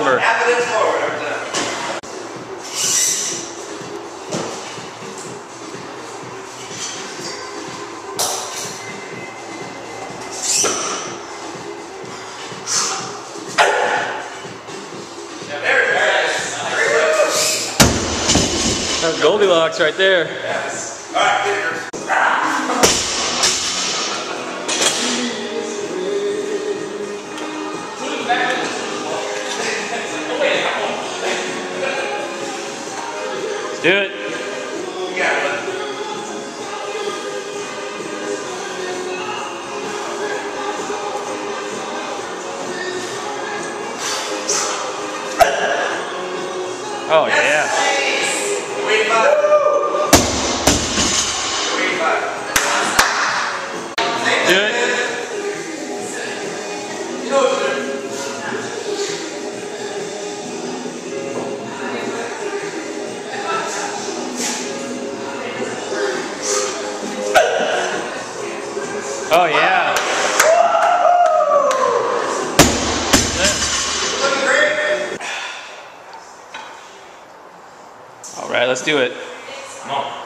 is. That's Goldilocks right there. Yes. Do it. Oh yeah. Oh yeah. All right, let's do it. Come on.